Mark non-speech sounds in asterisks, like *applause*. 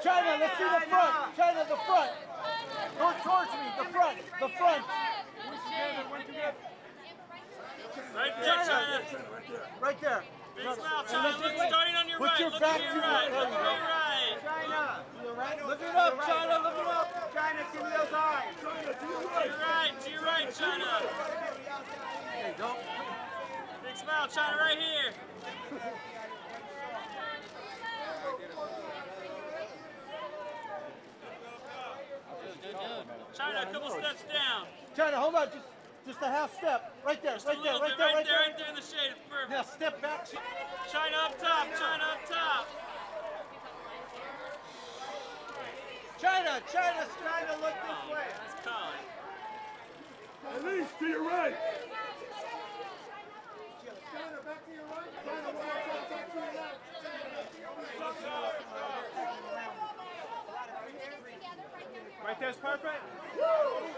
Chyna, let's see the front. Chyna, the front. Go towards me. The front. The front. Right there, Chyna. Right there. Big smile, Chyna. Look, starting on your Put right. your Look back to your right. Look to your right. Chyna. Lift it up, Chyna. Lift it up. Chyna, give me those eyes. To your right. To your right, Chyna. Hey, don't. Big smile, Chyna, right here. *laughs* Chyna, a couple steps down. Chyna, hold on. Just, just a half step. Right there. Just Right there. Right bit, there. right Right there, there. right there in the shade. It's perfect. Now step back. Chyna up top, Chyna up top. Chyna, Chyna, Chyna, look this oh, way. That's Colin. At least to your right. Chyna, back to your right. Chyna, back to your left. Right there's perfect.